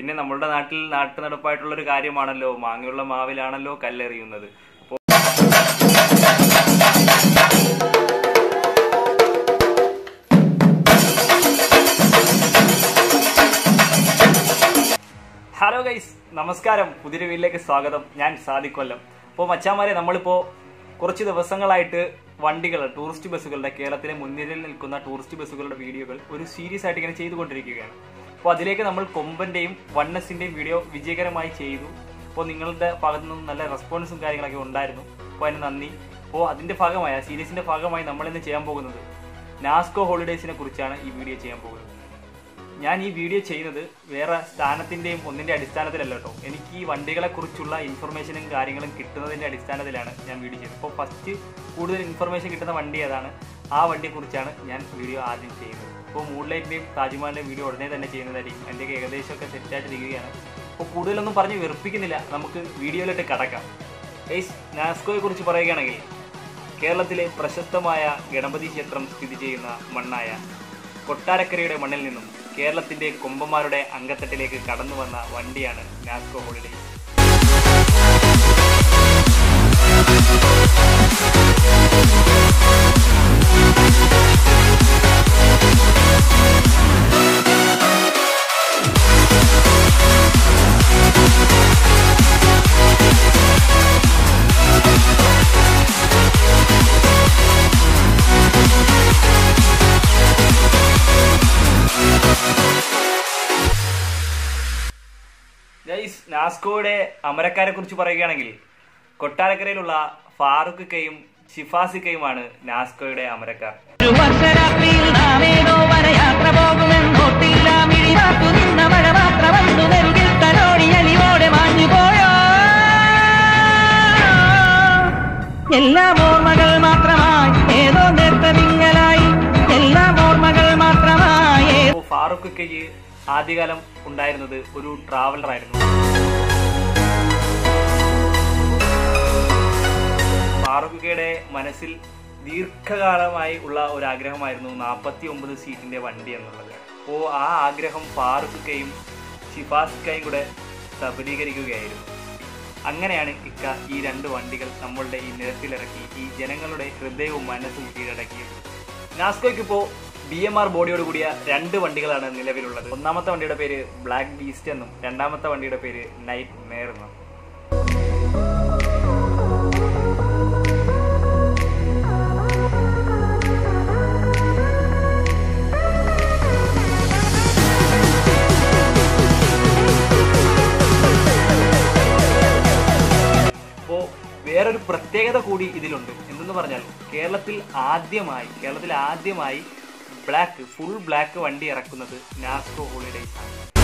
പിന്നെ നമ്മളുടെ നാട്ടിൽ നാട്ടു നടപ്പായിട്ടുള്ള ഒരു കാര്യമാണല്ലോ മാങ്ങയുള്ള മാവിലാണല്ലോ കല്ലെറിയുന്നത്. ഹലോ ഗൈസ് നമസ്കാരം. പുതിയൊരു വീട്ടിലേക്ക് സ്വാഗതം. ഞാൻ സാദിഖ് കൊല്ലം. അപ്പോൾ മച്ചാമാരെ നമ്മളിപ്പോൾ കുറച്ച് ദിവസങ്ങളായിട്ട് വണ്ടികൾ ടൂറിസ്റ്റ് ബസ്സുകളുടെ കേരളത്തിലെ മുൻനിരയിൽ നിൽക്കുന്ന ടൂറിസ്റ്റ് ബസ്സുകളുടെ വീഡിയോകൾ ഒരു സീരിയസ് ആയിട്ട് ഇങ്ങനെ ചെയ്തുകൊണ്ടിരിക്കുകയാണ്. അപ്പോൾ അതിലേക്ക് നമ്മൾ കൊമ്പന്റെയും വണ്ണസിന്റെയും വീഡിയോ വിജയകരമായി ചെയ്തു. അപ്പോൾ നിങ്ങളുടെ ഭാഗത്തു നിന്നും നല്ല റെസ്പോൺസും കാര്യങ്ങളൊക്കെ ഉണ്ടായിരുന്നു. അപ്പോൾ അതിന് നന്ദി. അപ്പോൾ അതിന്റെ ഭാഗമായ ആ സീരീസിന്റെ ഭാഗമായി നമ്മൾ ഇന്ന് ചെയ്യാൻ പോകുന്നത് നാസ്കോ ഹോളിഡേയ്സിനെ കുറിച്ചാണ് ഈ വീഡിയോ ചെയ്യാൻ പോകുന്നത്. ഞാൻ ഈ വീഡിയോ ചെയ്യുന്നത് വേറെ സ്ഥാനത്തിന്റെയും ഒന്നിന്റെ അടിസ്ഥാനത്തിലല്ല കേട്ടോ. എനിക്ക് ഈ വണ്ടികളെക്കുറിച്ചുള്ള ഇൻഫർമേഷനും കാര്യങ്ങളും കിട്ടുന്നതിന്റെ അടിസ്ഥാനത്തിലാണ് ഞാൻ വീഡിയോ ചെയ്യുന്നത്. അപ്പോൾ ഫസ്റ്റ് കൂടുതൽ ഇൻഫർമേഷൻ കിട്ടുന്ന വണ്ടി ഏതാണ്? ആ വണ്ടിയെക്കുറിച്ചാണ് ഞാൻ വീഡിയോ ആദ്യം ചെയ്യുന്നത്. ഇപ്പോൾ മൂൺലൈറ്റിന്റെയും താജ്മഹലിന്റെ വീഡിയോ ഉടനെ തന്നെ ചെയ്യുന്നതായിരിക്കും. എന്റെയൊക്കെ ഏകദേശമൊക്കെ സെറ്റായിട്ട് ഇരിക്കുകയാണ്. അപ്പോൾ കൂടുതലൊന്നും പറഞ്ഞ് വെറുപ്പിക്കുന്നില്ല. നമുക്ക് വീഡിയോയിലോട്ട് കടക്കാം. ഏയ്സ് നാസ്കോയെ കുറിച്ച് പറയുകയാണെങ്കിൽ കേരളത്തിലെ പ്രശസ്തമായ ഗണപതി ക്ഷേത്രം സ്ഥിതി ചെയ്യുന്ന മണ്ണായ കൊട്ടാരക്കരയുടെ മണ്ണിൽ നിന്നും കേരളത്തിന്റെ കൊമ്പന്മാരുടെ അങ്കത്തട്ടിലേക്ക് കടന്നു വന്ന വണ്ടിയാണ് നാസ്കോ ഹോളിഡേ ഗൈസ് നാസ്കോയുടെ അമരക്കാരെ കുറിച്ച് പറയുകയാണെങ്കിൽ കൊട്ടാരക്കരയിലുള്ള ഫാറൂഖ് കയും ഷിഫാസി കയുമാണ് നാസ്കോയുടെ അമരക്കാർ ഫാറൂഖ് ആദ്യകാലം ഉണ്ടായിരുന്നത് ഒരു ട്രാവലർ ആയിരുന്നു. ഫാറൂഖിയുടെ മനസ്സിൽ ദീർഘകാലമായി ഉള്ള ഒരു ആഗ്രഹമായിരുന്നു നാൽപ്പത്തി ഒമ്പത് സീറ്റിന്റെ വണ്ടി എന്നുള്ളത്. അപ്പോൾ ആ ആഗ്രഹം ഫാറൂഖ് ഷിഫാസ്കയും കൂടെ സബലീകരിക്കുകയായിരുന്നു. അങ്ങനെയാണ് ഇക്ക ഈ രണ്ട് വണ്ടികൾ നമ്മളുടെ ഈ നിരത്തിലിറക്കി ഈ ജനങ്ങളുടെ ഹൃദയവും മനസ്സും കീഴടക്കിയത്. നാസ്കോയ്ക്ക് ഇപ്പോൾ ബി എം ആർ ബോഡിയോട് കൂടിയ രണ്ട് വണ്ടികളാണ് നിലവിലുള്ളത്. ഒന്നാമത്തെ വണ്ടിയുടെ പേര് ബ്ലാക്ക് ബീസ്റ്റ് എന്നും രണ്ടാമത്തെ വണ്ടിയുടെ പേര് നൈറ്റ് മെയർ എന്നും വേറൊരു പ്രത്യേകത കൂടി ഇതിലുണ്ട്. എന്തെന്ന് പറഞ്ഞാൽ കേരളത്തിൽ ആദ്യമായി കേരളത്തിൽ ആദ്യമായി ബ്ലാക്ക് ഫുൾ ബ്ലാക്ക് വണ്ടി ഇറക്കുന്നത് നാസ്കോ ഹോളിഡേയ്സ് ആണ്.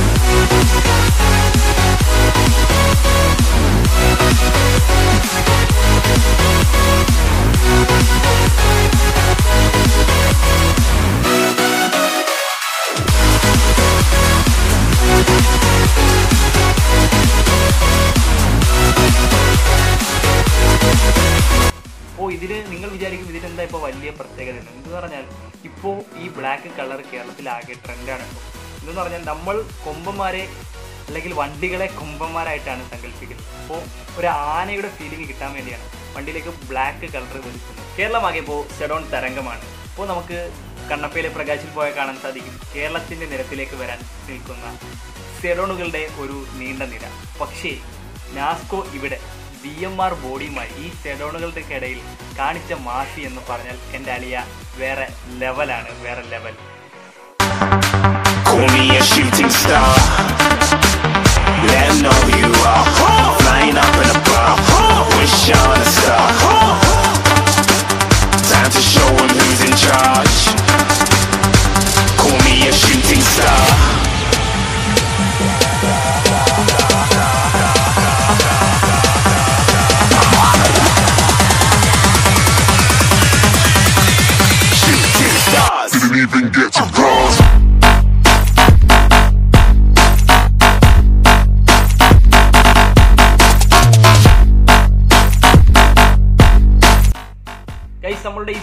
വിചാരിക്കും ഇതിനെന്താ ഇപ്പോൾ വലിയ പ്രത്യേകത? എന്ന് പറഞ്ഞാൽ ഇപ്പോൾ ഈ ബ്ലാക്ക് കളർ കേരളത്തിൽ ആകെ ട്രെൻഡാണ് എന്ന് പറഞ്ഞാൽ നമ്മൾ കൊമ്പന്മാരെ അല്ലെങ്കിൽ വണ്ടികളെ കൊമ്പന്മാരായിട്ടാണ് സങ്കല്പിക്കുന്നത്. അപ്പോൾ ഒരു ആനയുടെ ഫീലിംഗ് കിട്ടാൻ വേണ്ടിയാണ് വണ്ടിയിലേക്ക് ബ്ലാക്ക് കളർ വലിക്കുന്നത് കേരളമാകെ ഇപ്പോൾ സെഡോൺ തരംഗമാണ്. അപ്പോൾ നമുക്ക് കണ്ണപ്പയിലെ പ്രകാശിൽ പോയാൽ കാണാൻ സാധിക്കും. കേരളത്തിന്റെ നിരത്തിലേക്ക് വരാൻ നിൽക്കുന്ന സെഡോണുകളുടെ ഒരു നീണ്ട നിര. പക്ഷേ നാസ്കോ ഇവിടെ ബി എം ആർ ബോഡിയുമായി ഈ സെഡോണുകളുടെ ഇടയിൽ കാണിച്ച മാസി എന്ന് പറഞ്ഞാൽ എന്റെ അലിയ വേറെ ലെവലാണ് വേറെ level Call me a shooting star.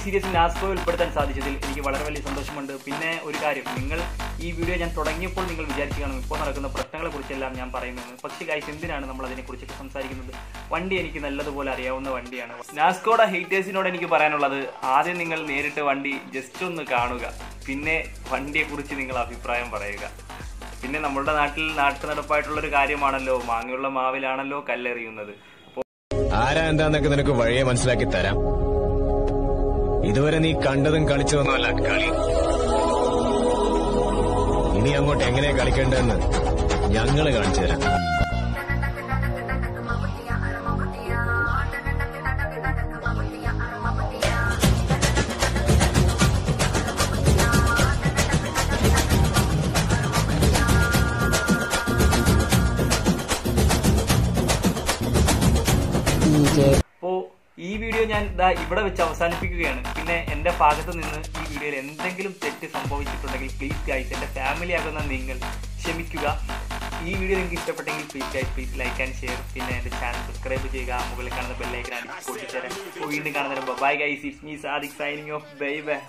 നമ്മളുടെ ഈ സീരീസ് നാസ്കോ ഉൾപ്പെടുത്താൻ സാധിച്ചതിൽ എനിക്ക് വളരെ വലിയ സന്തോഷമുണ്ട്. പിന്നെ ഒരു കാര്യം നിങ്ങൾ ഈ വീഡിയോ ഞാൻ തുടങ്ങിയപ്പോൾ നിങ്ങൾ വിചാരിക്കുകയാണ് ഇപ്പോൾ നടക്കുന്ന പ്രശ്നങ്ങളെ കുറിച്ചെല്ലാം ഞാൻ പറയുന്നത് പക്ഷേ ഗൈസ് എന്തിനാണ് നമ്മൾ അതിനെക്കുറിച്ചൊക്കെ സംസാരിക്കുന്നത്? വണ്ടി എനിക്ക് നല്ലതുപോലെ അറിയാവുന്ന വണ്ടിയാണ്. നാസ്കോഡ ഹീറ്റേഴ്സിനോട് എനിക്ക് പറയാനുള്ളത് ആദ്യം നിങ്ങൾ നേരിട്ട് വണ്ടി ജസ്റ്റ് ഒന്ന് കാണുക. പിന്നെ വണ്ടിയെക്കുറിച്ച് നിങ്ങൾ അഭിപ്രായം പറയുക. പിന്നെ നമ്മുടെ നാട്ടിൽ നാട്ടു നടപ്പായിട്ടുള്ള ഒരു കാര്യമാണല്ലോ മാങ്ങയുള്ള മാവിലാണല്ലോ കല്ലെറിയുന്നത്. ആരാ എന്താന്നൊക്കെ നിനക്ക് വഴിയെ മനസ്സിലാക്കി തരാം. ഇതുവരെ നീ കണ്ടതും കളിച്ചതൊന്നുമല്ല കളി. ഇനി അങ്ങോട്ട് എങ്ങനെയാ കളിക്കേണ്ടതെന്ന് ഞങ്ങൾ കാണിച്ചു തരാം. വീഡിയോ ഞാൻ ഇതാ ഇവിടെ വെച്ച് അവസാനിപ്പിക്കുകയാണ്. പിന്നെ എന്റെ ഭാഗത്ത് നിന്ന് ഈ വീഡിയോയിൽ എന്തെങ്കിലും തെറ്റ് സംഭവിച്ചിട്ടുണ്ടെങ്കിൽ പ്ലീസ് ഗൈസ് എന്റെ ഫാമിലി ആകുന്ന നിങ്ങൾ ക്ഷമിക്കുക. ഈ വീഡിയോ നിങ്ങൾക്ക് ഇഷ്ടപ്പെട്ടെങ്കിൽ please guys please like and share പിന്നെ എന്റെ ചാനൽ സബ്സ്ക്രൈബ് ചെയ്യുക. മുകളിൽ കാണുന്ന ബെല്ലൈക്കൻ പൊട്ടിച്ചേരാൻ. വീണ്ടും കാണുന്നതിന് bye guys it's me Sadiq signing off bye bye